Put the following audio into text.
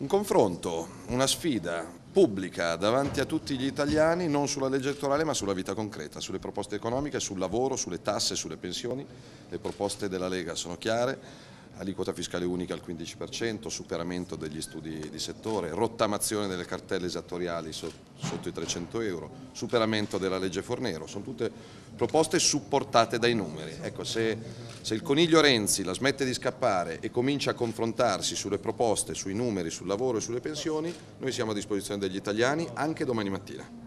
Un confronto, una sfida pubblica davanti a tutti gli italiani non sulla legge elettorale ma sulla vita concreta, sulle proposte economiche, sul lavoro, sulle tasse, sulle pensioni. Le proposte della Lega sono chiare, aliquota fiscale unica al 15%, superamento degli studi di settore, rottamazione delle cartelle esattoriali sotto i 300 euro, superamento della legge Fornero, sono tutte proposte supportate dai numeri. Ecco, se, se il coniglio Renzi la smette di scappare e comincia a confrontarsi sulle proposte, sui numeri, sul lavoro e sulle pensioni, noi siamo a disposizione degli italiani anche domani mattina.